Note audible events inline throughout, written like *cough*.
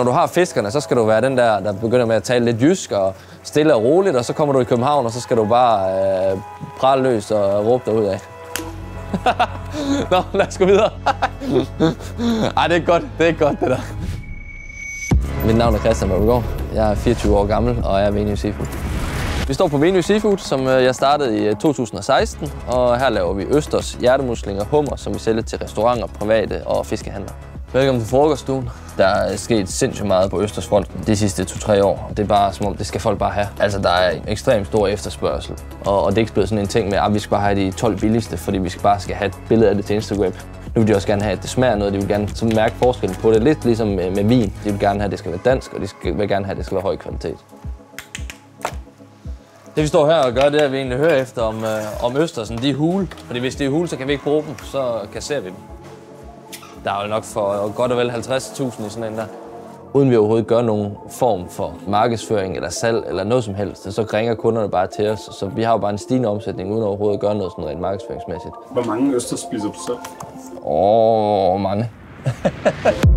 Når du har fiskerne, så skal du være den der, der begynder med at tale lidt jysk og stille og roligt, og så kommer du i København, og så skal du bare øh, prale løs og råbe dig ud af. *laughs* Nå, lad os gå videre. *laughs* Ej, det er godt. Det er godt, det der. Mit navn er Christian Mølgaard. Jeg er 24 år gammel, og jeg er Venue Seafood. Vi står på Venue Seafood, som øh, jeg startede i øh, 2016, og her laver vi østers, hjertemuslinger, hummer, som vi sælger til restauranter, private og fiskehandlere. Velkommen til frokoststuen. Der er sket sindssygt meget på Østersfronten de sidste 2-3 år. Det er bare som om, det skal folk bare have. Altså, der er ekstremt stor efterspørgsel. Og, og det er ikke blevet sådan en ting med, at ah, vi skal bare have de 12 billigste, fordi vi skal bare skal have et billede af det til Instagram. Nu vil de også gerne have, at det smager noget. De vil gerne så mærke forskellen på det. Lidt ligesom med, med vin. De vil gerne have, at det skal være dansk, og de skal, vil gerne have, at det skal være høj kvalitet. Det vi står her og gør, det er, at vi egentlig hører efter, om, øh, om Østersen de er hule. Fordi hvis de er hule, så kan vi ikke bruge dem, så kasserer vi dem. Der er jo nok for godt og vel 50.000 i sådan en der. Uden vi overhovedet gør nogen form for markedsføring eller salg eller noget som helst, så ringer kunderne bare til os. Så vi har jo bare en stigende omsætning uden overhovedet at gøre noget sådan rent markedsføringsmæssigt. Hvor mange øster spiser du selv? Åh, mange. *laughs*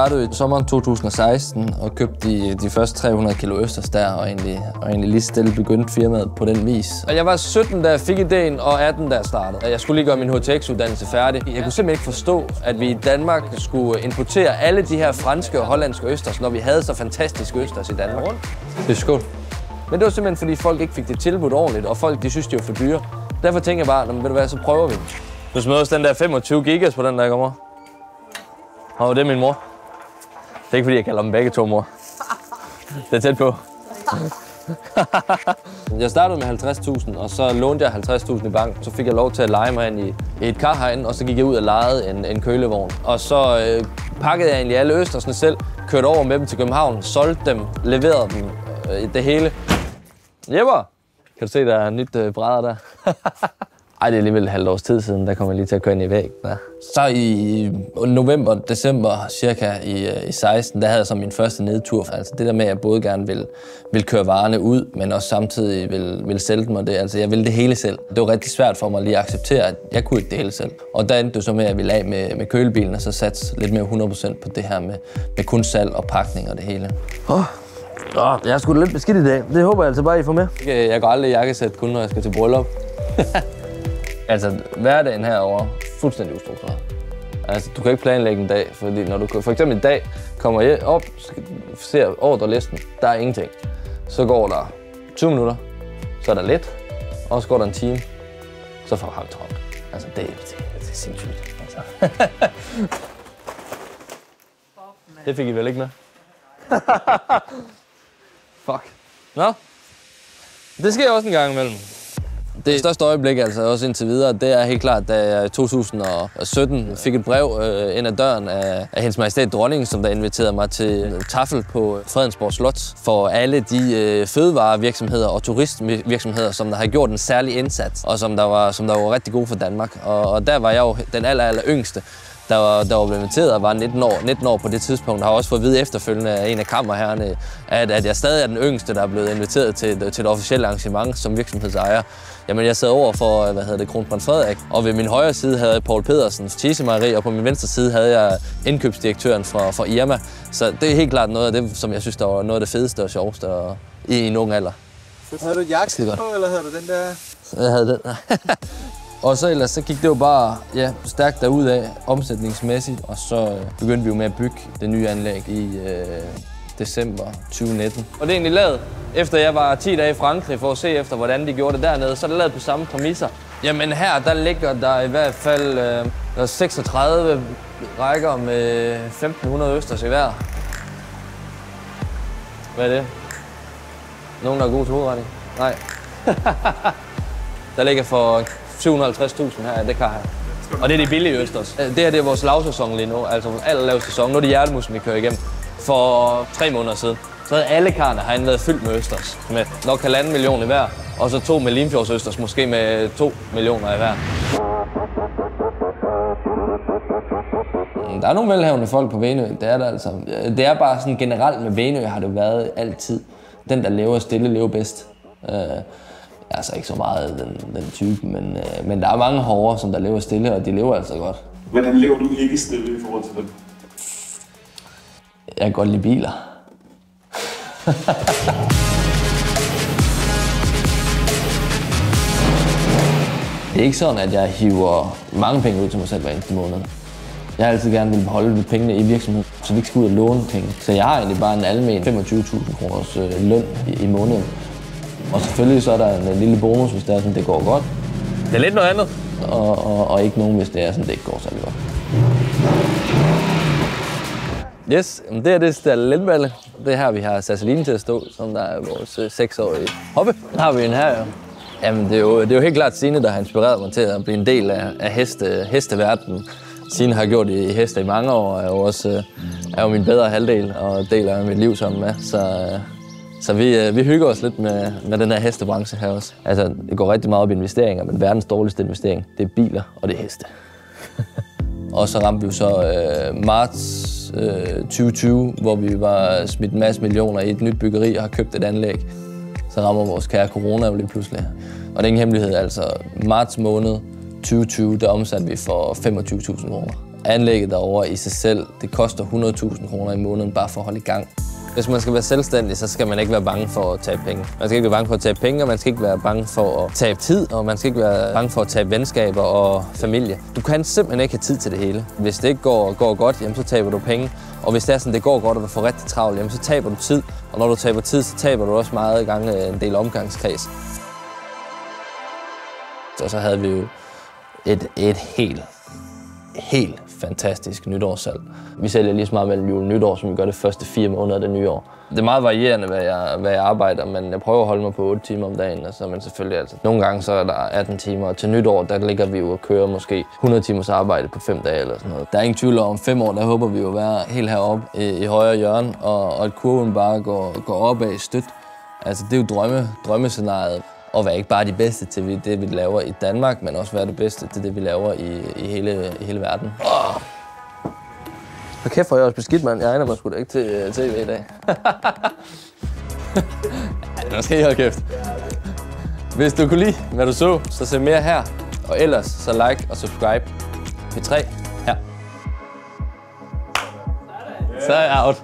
startede i sommeren 2016 og købte de, de første 300 kilo østers der, og egentlig, og egentlig lige stille begyndte firmaet på den vis. Og jeg var 17, da jeg fik ideen, og 18, da jeg startede. Jeg skulle lige gøre min HTX-uddannelse færdig. Jeg kunne simpelthen ikke forstå, at vi i Danmark skulle importere alle de her franske og hollandske østers, når vi havde så fantastiske østers i Danmark. Det er skål. Men det var simpelthen, fordi folk ikke fik det tilbudt ordentligt, og folk de synes, de var for dyre. Derfor tænker jeg bare, ved du hvad, så prøver vi. Du smed også den der 25 gigas på den der, kommer. Og det er min mor. Det er ikke fordi, jeg kalder dem begge to mor. Det er tæt på. *laughs* jeg startede med 50.000, og så lånte jeg 50.000 i banken. Så fik jeg lov til at lege mig ind i, et kar herinde, og så gik jeg ud og lejede en, en kølevogn. Og så øh, pakkede jeg egentlig alle østersene selv, kørte over med dem til København, solgte dem, leverede dem, øh, det hele. Jepper! Kan du se, der er nyt øh, brædder der? *laughs* Ej, det er alligevel et halvt års tid siden, der kommer jeg lige til at køre ind i væg. Ja. Så i november, december cirka i, øh, i 16, der havde jeg så min første nedtur. Altså det der med, at jeg både gerne vil, vil køre varerne ud, men også samtidig vil, vil sælge dem. Og det, altså jeg ville det hele selv. Det var rigtig svært for mig lige at acceptere, at jeg kunne ikke det hele selv. Og der endte det så med, at jeg ville af med, med kølebilen, og så satte lidt mere 100% på det her med, med kun salg og pakning og det hele. Oh. Oh, jeg er sgu lidt beskidt i dag. Det håber jeg altså bare, I får med. Jeg går aldrig i jakkesæt, kun når jeg skal til bryllup. *laughs* Altså, hverdagen herover fuldstændig ustruktureret. Altså, du kan ikke planlægge en dag, fordi når du for eksempel i dag kommer jeg op, ser ordrelisten, der er ingenting. Så går der 20 minutter, så er der lidt, og så går der en time, så får du travlt. Altså, det, det, det er sindssygt. Altså. *laughs* det fik I vel ikke med? *laughs* Fuck. Nå, det sker også en gang imellem. Det største øjeblik, altså også indtil videre, det er helt klart, da jeg i 2017 fik et brev øh, ind ad døren af, af hendes majestæt dronningen, som der inviterede mig til tafel på Fredensborg Slot for alle de øh, fødevarevirksomheder og turistvirksomheder, som der har gjort en særlig indsats, og som der var, som der var rigtig gode for Danmark. Og, og der var jeg jo den aller, aller yngste der var, der var blevet inviteret og var 19 år, 19 år på det tidspunkt. Jeg har også fået at vide efterfølgende af en af kammerherrerne, at, at jeg stadig er den yngste, der er blevet inviteret til, til et officielt arrangement som virksomhedsejer. Jamen, jeg sad over for, hvad hedder det, Kronprins Frederik, og ved min højre side havde jeg Paul Pedersens cheesemejeri, og på min venstre side havde jeg indkøbsdirektøren fra, fra Irma. Så det er helt klart noget af det, som jeg synes, der var noget af det fedeste og sjoveste og, i, i en ung alder. Havde du et jakkesæt på, eller havde du den der? Jeg havde den. *laughs* Og så ellers så gik det jo bare ja, stærkt af omsætningsmæssigt, og så øh, begyndte vi jo med at bygge det nye anlæg i øh, december 2019. Og det er egentlig lavet, efter jeg var 10 dage i Frankrig for at se efter, hvordan de gjorde det dernede, så er det lavet på samme præmisser. Jamen her, der ligger der i hvert fald øh, der 36 rækker med 1500 østers i hver. Hvad er det? Nogen, der er gode til hovedretning? Nej. *laughs* der ligger for 750.000 her, det kan her. Og det er de billige østers. Det her det er vores lavsæson lige nu, altså vores allerlaveste sæson. Nu er det hjertemusen, vi kører igennem. For tre måneder siden, så havde alle karne herinde været fyldt med østers. Med nok halvanden million i hver, og så to med Limfjordsøsters, måske med to millioner i hver. Der er nogle velhavende folk på Venø, det er der altså. Det er bare sådan generelt med Venø har det været altid. Den, der lever stille, lever bedst. Jeg er altså ikke så meget den, den type, men, øh, men der er mange hårde, som der lever stille, og de lever altså godt. Hvordan lever du ikke stille i forhold til dem? Jeg kan godt lide biler. det er ikke sådan, at jeg hiver mange penge ud til mig selv hver eneste måned. Jeg har altid gerne vil beholde pengene i virksomheden, så vi ikke skal ud og låne penge. Så jeg har egentlig bare en almen 25.000 kroners øh, løn i, i måneden. Og selvfølgelig så er der en, lille bonus, hvis det er sådan, det går godt. Det er lidt noget andet. Og, og, og ikke nogen, hvis det er sådan, det ikke går særlig godt. Yes, det er det der letballe. Det er her, vi har Sasseline til at stå, som der er vores øh, seksårige hoppe. Der har vi en her, jo. Jamen, det er, jo, det er jo helt klart Signe, der har inspireret mig til at blive en del af, af heste, hesteverdenen. Signe har gjort i, i heste i mange år, og er jo også øh, er jo min bedre halvdel, og deler mit liv sammen med. Så, øh, så vi, øh, vi hygger os lidt med, med den her hestebranche her også. Altså, det går rigtig meget op i investeringer, men verdens dårligste investering, det er biler, og det er heste. *laughs* Og så ramte vi jo så øh, marts øh, 2020, hvor vi var smidt en masse millioner i et nyt byggeri og har købt et anlæg. Så rammer vores kære corona jo lige pludselig. Og det er ingen hemmelighed, altså marts måned 2020, der omsatte vi for 25.000 kroner. Anlægget derovre i sig selv, det koster 100.000 kroner i måneden bare for at holde i gang. Hvis man skal være selvstændig, så skal man ikke være bange for at tabe penge. Man skal ikke være bange for at tabe penge, og man skal ikke være bange for at tabe tid, og man skal ikke være bange for at tabe venskaber og familie. Du kan simpelthen ikke have tid til det hele. Hvis det ikke går, går godt, jamen, så taber du penge. Og hvis det er sådan, det går godt, og du får rigtig travlt, jamen, så taber du tid. Og når du taber tid, så taber du også meget gange øh, en del omgangskreds. Og så havde vi jo et, et helt, helt fantastisk nytårssalg. Vi sælger lige så meget mellem jul og nytår, som vi gør det første fire måneder af det nye år. Det er meget varierende, hvad jeg, hvad jeg arbejder, men jeg prøver at holde mig på 8 timer om dagen. Altså, men selvfølgelig altså. Nogle gange så er der 18 timer, og til nytår, der ligger vi jo og kører måske 100 timers arbejde på 5 dage eller sådan noget. Der er ingen tvivl om, fem år, der håber vi jo at være helt heroppe i, i højre hjørne, og, og at kurven bare går, går opad stødt. Altså, det er jo drømme, drømmescenariet og være ikke bare de bedste til det, vi laver i Danmark, men også være det bedste til det, vi laver i, i, hele, i hele verden. Oh. Hvor kæft, hvor jeg også beskidt, mand. Jeg egner mig sgu da ikke til uh, tv i dag. *laughs* ja, skal I holde kæft. Hvis du kunne lide, hvad du så, så se mere her. Og ellers, så like og subscribe. P3 her. Så er jeg out.